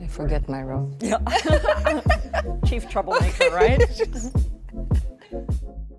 I forget my role. Yeah. Chief troublemaker, right?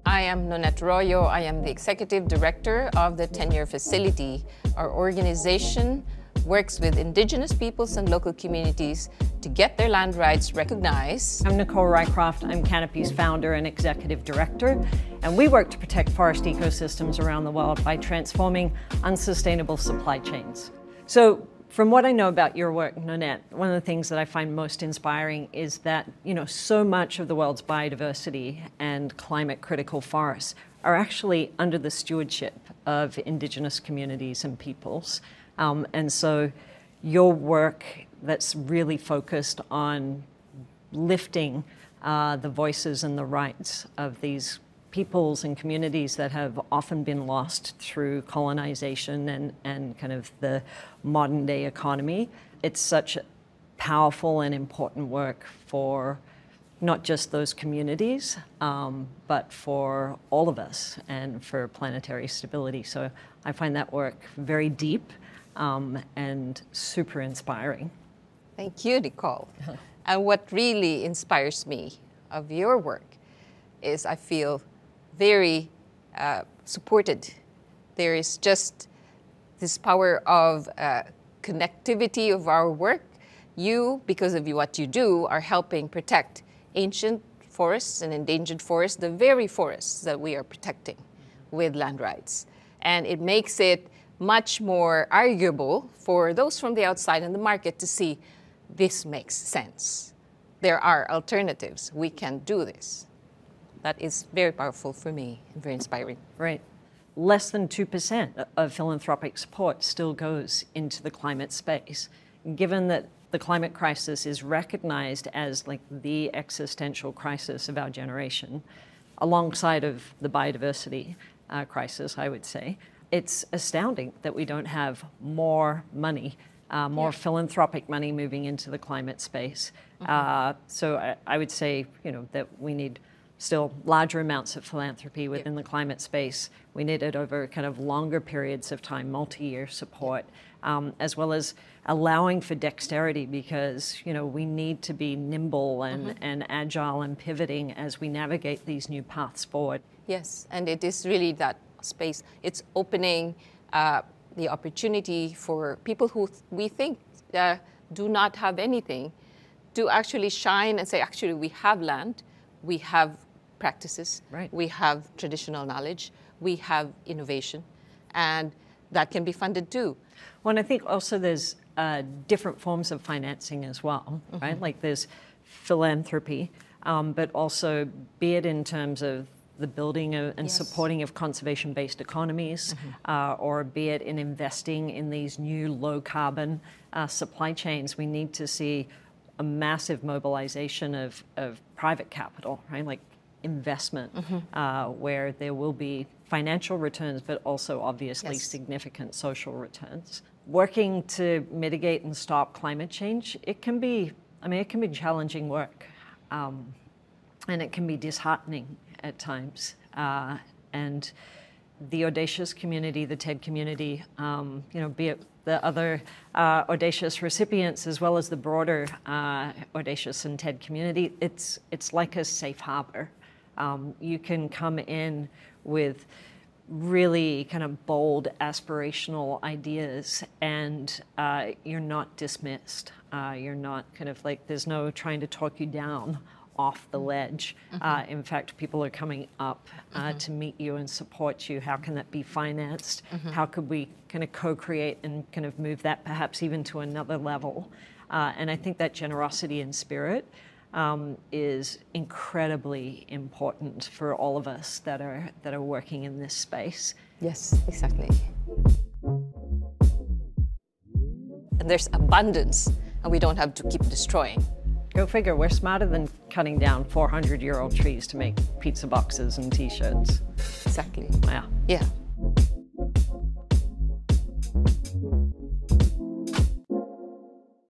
I am Nonette Royo. I am the Executive Director of the Tenure Facility. Our organization works with indigenous peoples and local communities to get their land rights recognized. I'm Nicole Rycroft. I'm Canopy's founder and executive director, and we work to protect forest ecosystems around the world by transforming unsustainable supply chains. So from what I know about your work, Nonette, one of the things that I find most inspiring is that, you know, so much of the world's biodiversity and climate critical forests are actually under the stewardship of indigenous communities and peoples. Um, and so your work that's really focused on lifting uh, the voices and the rights of these peoples and communities that have often been lost through colonization and, and kind of the modern day economy. It's such powerful and important work for not just those communities, um, but for all of us and for planetary stability. So I find that work very deep um, and super inspiring. Thank you, Nicole. and what really inspires me of your work is I feel very uh, supported. There is just this power of uh, connectivity of our work. You, because of what you do, are helping protect ancient forests and endangered forests, the very forests that we are protecting with land rights. And it makes it much more arguable for those from the outside in the market to see this makes sense. There are alternatives. We can do this that is very powerful for me and very inspiring. Right. Less than 2% of philanthropic support still goes into the climate space. Given that the climate crisis is recognized as like the existential crisis of our generation, alongside of the biodiversity uh, crisis, I would say, it's astounding that we don't have more money, uh, more yeah. philanthropic money moving into the climate space. Mm-hmm. Uh, so I, I, would say, you know, that we need still larger amounts of philanthropy within the climate space. We need it over kind of longer periods of time, multi-year support, um, as well as allowing for dexterity because you know we need to be nimble and, mm-hmm. and agile and pivoting as we navigate these new paths forward. Yes, and it is really that space. It's opening uh, the opportunity for people who th- we think uh, do not have anything to actually shine and say, actually, we have land, we have practices. Right. We have traditional knowledge. We have innovation, and that can be funded too. Well, and I think also there's uh, different forms of financing as well, mm-hmm. right? Like there's philanthropy, um, but also be it in terms of the building of, and yes. supporting of conservation-based economies, mm-hmm. uh, or be it in investing in these new low-carbon uh, supply chains, we need to see a massive mobilization of, of private capital, right? Like investment mm-hmm. uh, where there will be financial returns, but also obviously yes. significant social returns. Working to mitigate and stop climate change, it can be, I mean, it can be challenging work. Um, and it can be disheartening at times. Uh, and the audacious community, the TED community, um, you know, be it the other uh, audacious recipients as well as the broader uh, audacious and TED community, it's it's like a safe harbor um, you can come in with really kind of bold aspirational ideas and uh, you're not dismissed. Uh, you're not kind of like, there's no trying to talk you down off the ledge. Mm-hmm. Uh, in fact, people are coming up uh, mm-hmm. to meet you and support you. How can that be financed? Mm-hmm. How could we kind of co create and kind of move that perhaps even to another level? Uh, and I think that generosity and spirit um, is incredibly important for all of us that are that are working in this space. Yes, exactly. And there's abundance, and we don't have to keep destroying. Go figure, we're smarter than cutting down 400 year old trees to make pizza boxes and t shirts. Exactly. Yeah. Yeah.